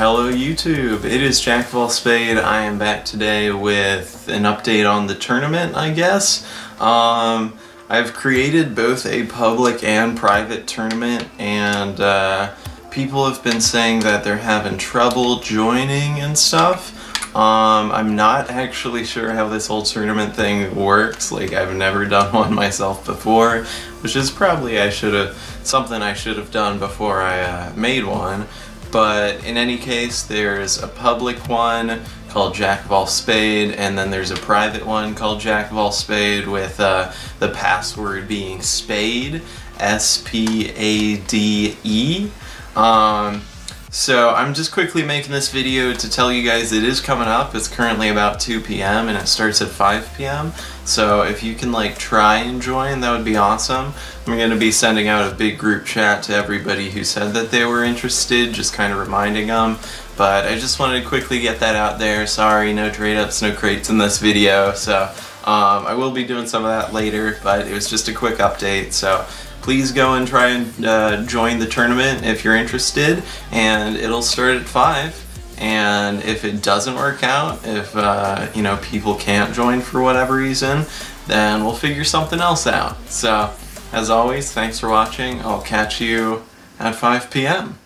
YouTube? It is Jack of all Spade. I am back today with an update on the tournament, I guess. Um, I've created both a public and private tournament, and uh, people have been saying that they're having trouble joining and stuff. Um, I'm not actually sure how this whole tournament thing works. Like, I've never done one myself before, which is probably I should have something I should have done before I uh, made one. But in any case, there's a public one called Jack of All Spade, and then there's a private one called Jack of All Spade with uh, the password being Spade, S P A D E. Um, so I'm just quickly making this video to tell you guys it is coming up. It's currently about 2 p.m. and it starts at 5 p.m. So if you can like try and join, that would be awesome. I'm going to be sending out a big group chat to everybody who said that they were interested, just kind of reminding them. But I just wanted to quickly get that out there. Sorry, no trade ups, no crates in this video. So um, I will be doing some of that later, but it was just a quick update. So please go and try and uh, join the tournament if you're interested and it'll start at 5 and if it doesn't work out if uh, you know people can't join for whatever reason then we'll figure something else out. So as always thanks for watching. I'll catch you at 5 p.m.